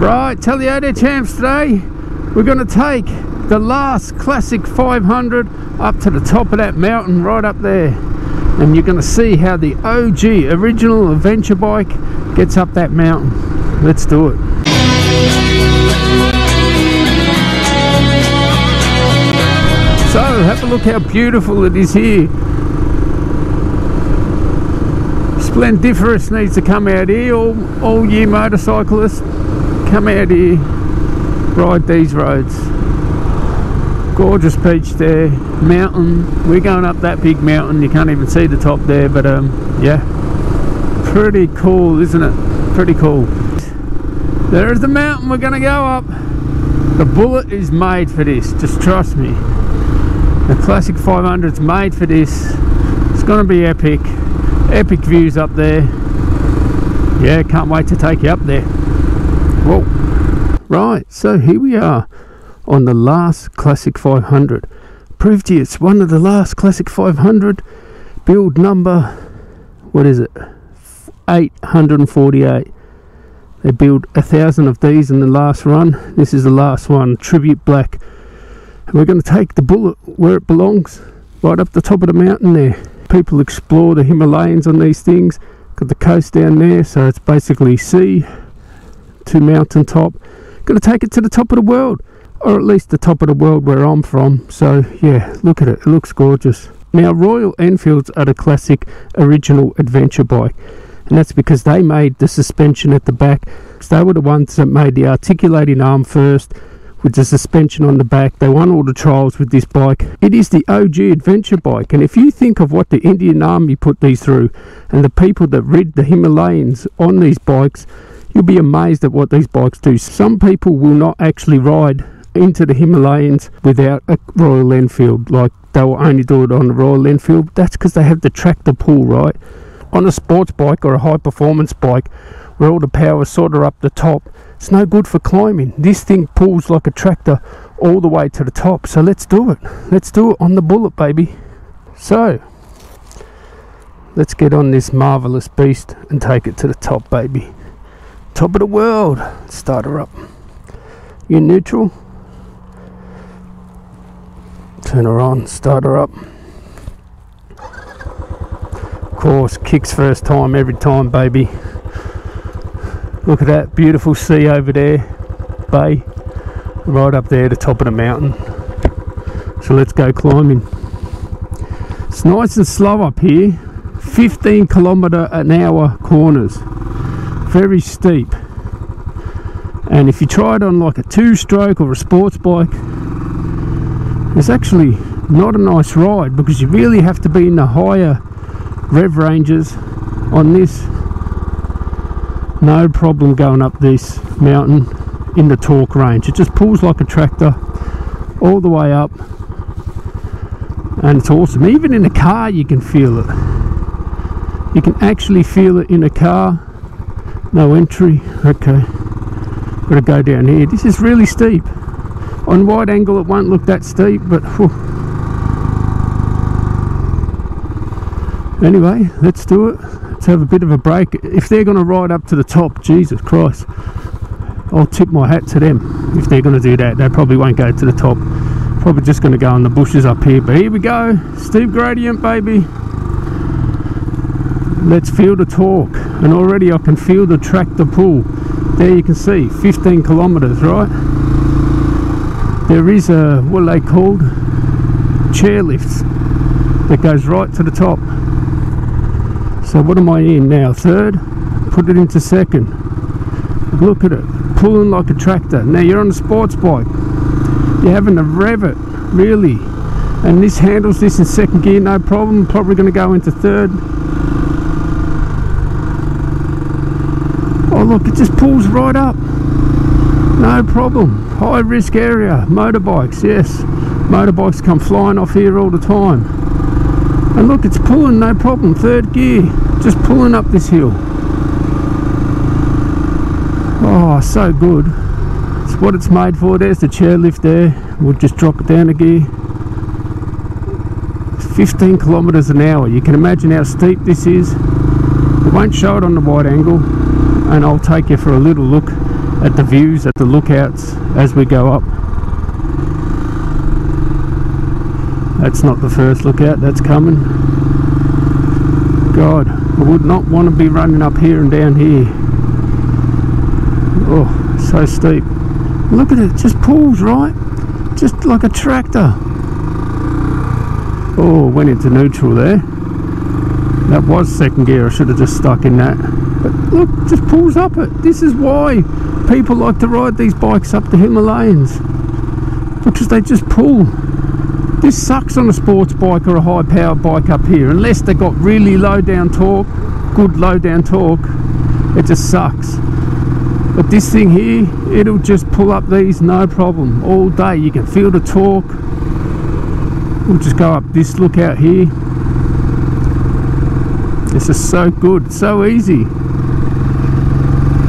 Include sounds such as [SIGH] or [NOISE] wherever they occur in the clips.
Right, Toyota champs today. We're going to take the last classic 500 up to the top of that mountain right up there. And you're going to see how the OG original adventure bike gets up that mountain. Let's do it. So have a look how beautiful it is here. Splendiferous needs to come out here, all, all you motorcyclists come out here, ride these roads. Gorgeous beach there, mountain. We're going up that big mountain. You can't even see the top there, but um, yeah, pretty cool, isn't it? Pretty cool. There's the mountain we're going to go up. The bullet is made for this, just trust me. The Classic 500 is made for this. It's going to be epic. Epic views up there. Yeah, can't wait to take you up there. Whoa. Right, so here we are on the last Classic 500. Proved to you it's one of the last Classic 500. Build number, what is it? 848. They built a thousand of these in the last run. This is the last one, Tribute Black. And we're going to take the bullet where it belongs, right up the top of the mountain there. People explore the Himalayas on these things. Got the coast down there, so it's basically sea to mountain top. Going to take it to the top of the world, or at least the top of the world where I'm from. So yeah, look at it. It looks gorgeous. Now Royal Enfields are the classic original adventure bike, and that's because they made the suspension at the back. They were the ones that made the articulating arm first with the suspension on the back. They won all the trials with this bike. It is the OG adventure bike, and if you think of what the Indian Army put these through and the people that rid the Himalayas on these bikes, you'll be amazed at what these bikes do. Some people will not actually ride into the Himalayas without a Royal Enfield. Like they will only do it on a Royal Enfield. That's because they have the tractor pull, right? On a sports bike or a high performance bike, where all the power is sort of up the top, it's no good for climbing. This thing pulls like a tractor all the way to the top. So let's do it. Let's do it on the bullet, baby. So let's get on this marvelous beast and take it to the top, baby top of the world. Start her up. You neutral. Turn her on, start her up. Of course, kicks first time every time, baby. Look at that beautiful sea over there, bay, right up there, the top of the mountain. So let's go climbing. It's nice and slow up here. 15 kilometre an hour corners very steep. And if you try it on like a two-stroke or a sports bike it's actually not a nice ride because you really have to be in the higher rev ranges on this. No problem going up this mountain in the torque range. It just pulls like a tractor all the way up. And it's awesome. Even in a car you can feel it. You can actually feel it in a car no entry? Okay. Gotta go down here. This is really steep. On wide angle it won't look that steep but whew. anyway let's do it. Let's have a bit of a break. If they're going to ride up to the top jesus christ i'll tip my hat to them. If they're going to do that they probably won't go to the top. Probably just going to go in the bushes up here. But here we go. Steep gradient baby let's feel the torque. And already I can feel the tractor pull. There you can see 15 kilometers right? There is a what are they called? Chairlifts that goes right to the top. So what am I in now? Third? Put it into second. Look at it pulling like a tractor. Now you're on a sports bike. You're having to rev it really. And this handles this in second gear no problem. Probably going to go into third look, it just pulls right up. No problem. High risk area. Motorbikes, yes. Motorbikes come flying off here all the time. And look, it's pulling, no problem. Third gear. Just pulling up this hill. Oh, so good. It's what it's made for. There's the chairlift there. We'll just drop it down a gear. 15 kilometers an hour. You can imagine how steep this is. It won't show it on the wide angle and I'll take you for a little look at the views, at the lookouts as we go up. That's not the first lookout that's coming. God, I would not want to be running up here and down here. Oh, so steep. Look at it, it just pulls right, just like a tractor. Oh, went into neutral there. That was second gear, I should have just stuck in that. Look, just pulls up it. This is why people like to ride these bikes up the Himalayas. Because they just pull. This sucks on a sports bike or a high power bike up here. Unless they got really low down torque, good low down torque, it just sucks. But this thing here, it'll just pull up these no problem all day. You can feel the torque. We'll just go up this lookout here. This is so good, so easy.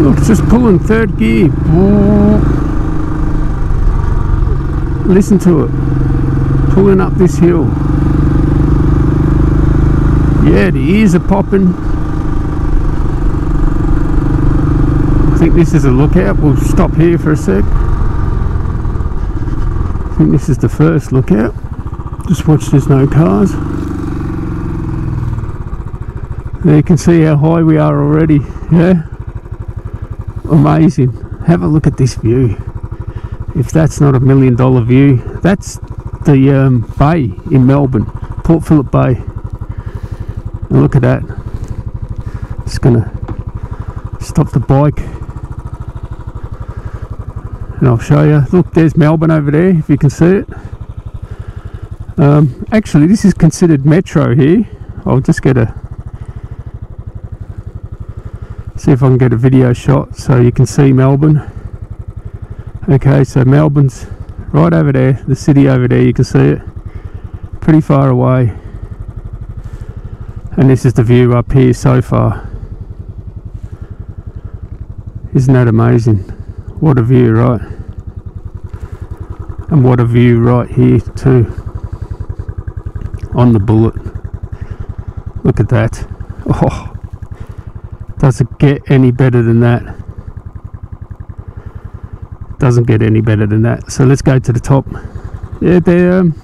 Look, it's just pulling third gear. Listen to it. Pulling up this hill. Yeah, the ears are popping. I think this is a lookout. We'll stop here for a sec. I think this is the first lookout. Just watch there's no cars. There you can see how high we are already. Yeah? Amazing. Have a look at this view. If that's not a million dollar view, that's the um, bay in Melbourne, Port Phillip Bay. And look at that. Just gonna stop the bike and I'll show you. Look, there's Melbourne over there, if you can see it. Um, actually, this is considered metro here. I'll just get a see if I can get a video shot so you can see Melbourne. Okay, so Melbourne's right over there, the city over there, you can see it. Pretty far away. And this is the view up here so far. Isn't that amazing? What a view, right? And what a view right here too. On the bullet. Look at that. [LAUGHS] Oh, doesn't get any better than that. Doesn't get any better than that. So let's go to the top. Yeah, they um.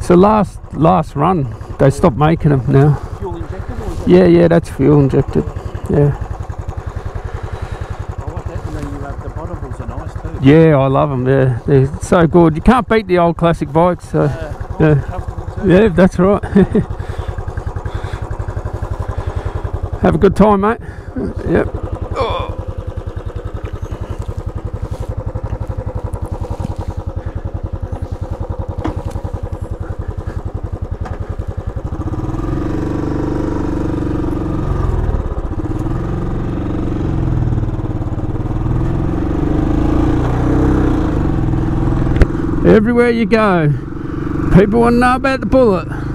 So last last run, they stopped making them now. Yeah, yeah, that's fuel injected. Yeah, yeah, I love them. They're they're so good. You can't beat the old classic bikes. So Yeah. yeah, that's right. [LAUGHS] Have a good time, mate. Yep. Everywhere you go, people want to know about the bullet.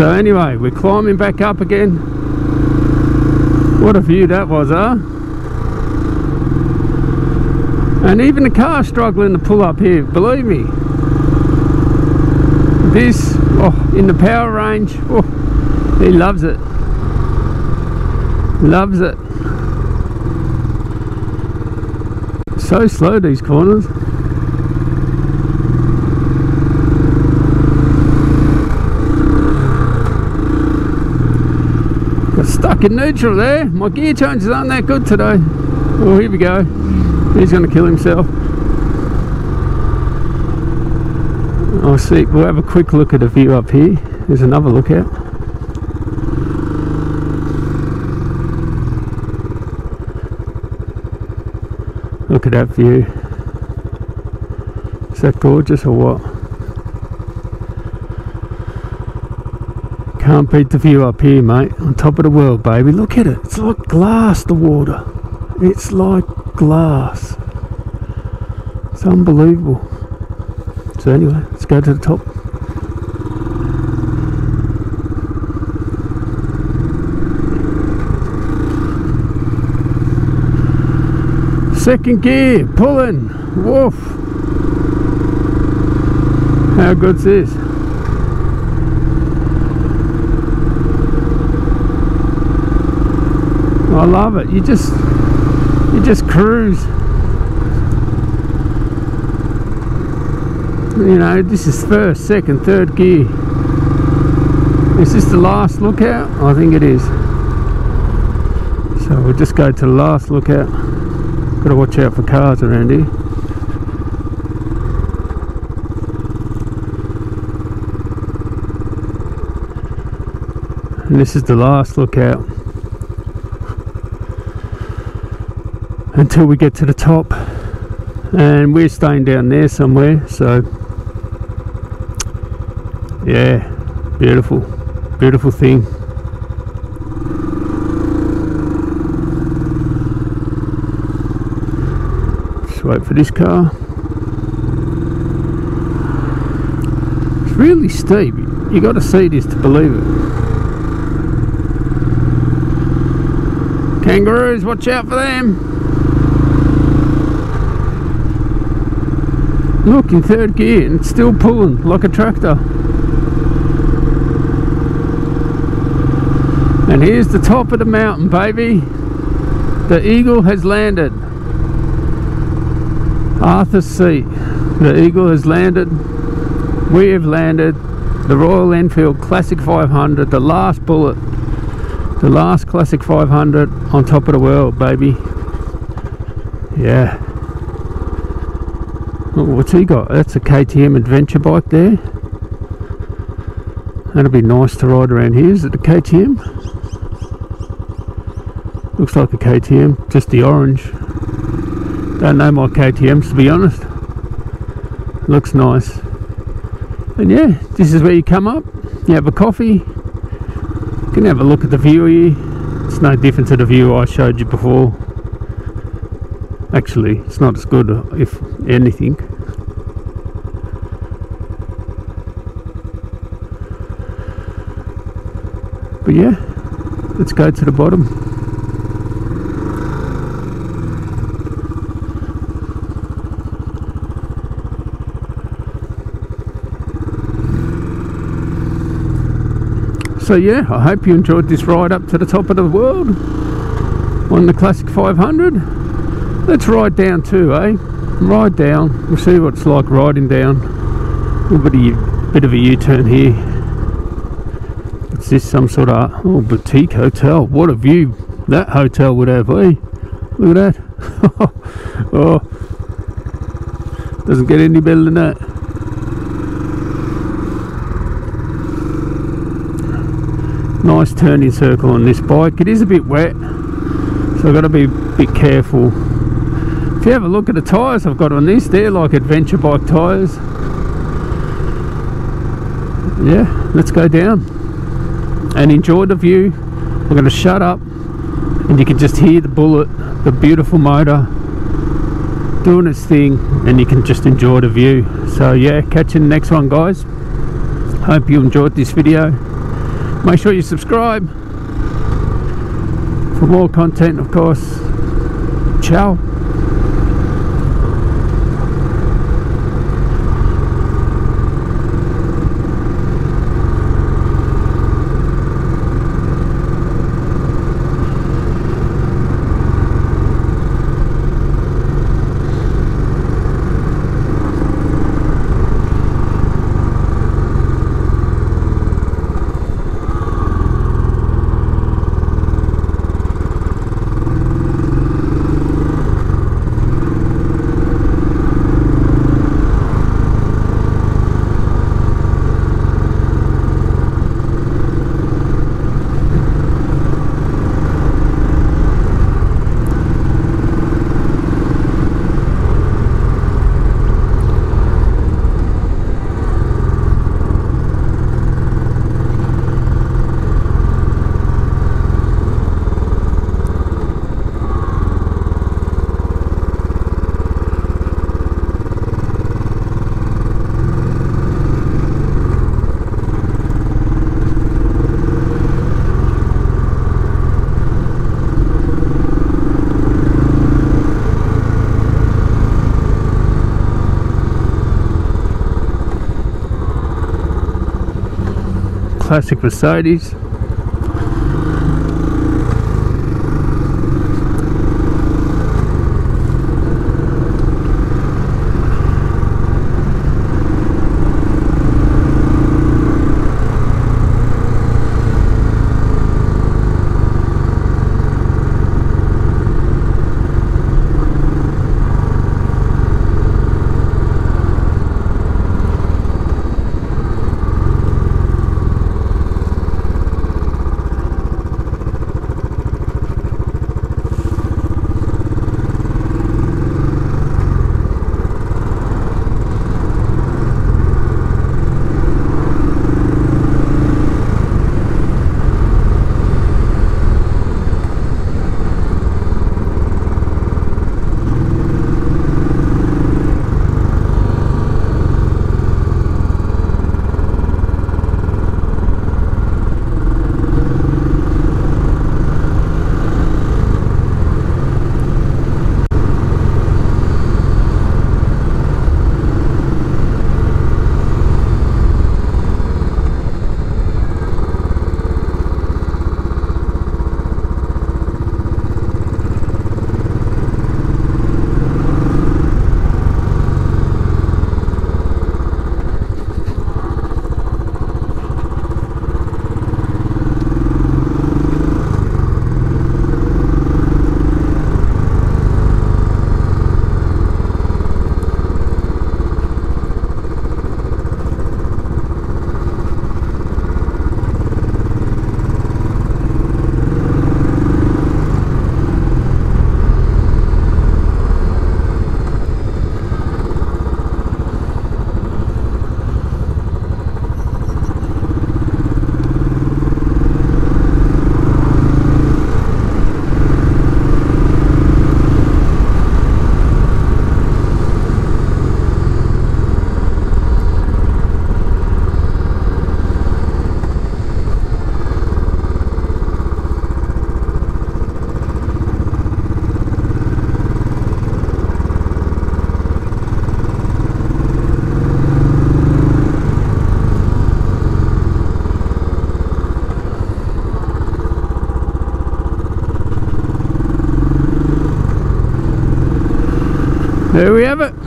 So anyway, we're climbing back up again. What a view that was, huh? And even the car's struggling to pull up here, believe me. This, oh, in the power range, oh, he loves it. Loves it. So slow these corners. Got stuck in neutral there. My gear changes aren't that good today. Oh, here we go. He's going to kill himself. Oh, I'll see. We'll have a quick look at the view up here. There's another lookout. Look at that view. Is that gorgeous or what? Can't beat the view up here, mate. On top of the world, baby. Look at it. It's like glass, the water. It's like glass. It's unbelievable. So anyway, let's go to the top. Second gear, pulling. Woof. How good's this? I love it. You just you just cruise. You know, this is first, second, third gear. Is this the last lookout? I think it is. So we'll just go to the last lookout. Got to watch out for cars around here. And this is the last lookout. Until we get to the top. And we're staying down there somewhere, so yeah, beautiful, beautiful thing. Just wait for this car. It's really steep. You got to see this to believe it. Kangaroos, watch out for them. Look, in third gear, and it's still pulling like a tractor. And here's the top of the mountain, baby. The Eagle has landed. Arthur's Seat. The Eagle has landed. We have landed. The Royal Enfield Classic 500, the last bullet. The last Classic 500 on top of the world, baby. Yeah. Oh, what's he got? That's a KTM adventure bike there. That'd be nice to ride around here. Is it the KTM? Looks like a KTM, just the orange. Don't know my KTMs to be honest. Looks nice. And yeah, this is where you come up, you have a coffee, you can have a look at the view here. It's no different to the view I showed you before. Actually, it's not as good if anything. But yeah, let's go to the bottom. So yeah, I hope you enjoyed this ride up to the top of the world on the Classic 500. Let's ride down too, eh? Ride down. We'll see what it's like riding down. A bit of, a bit of a U-turn here. Is this some sort of oh, boutique hotel? What a view that hotel would have, eh? Look at that. [LAUGHS] oh, doesn't get any better than that. Nice turning circle on this bike. It is a bit wet, so I've got to be a bit careful. If you have a look at the tyres I've got on this, they're like adventure bike tyres. Yeah, let's go down and enjoy the view. I'm going to shut up and you can just hear the bullet, the beautiful motor doing its thing and you can just enjoy the view. So yeah, catch you in the next one guys. Hope you enjoyed this video. Make sure you subscribe for more content of course. Ciao. Classic Mercedes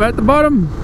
at the bottom.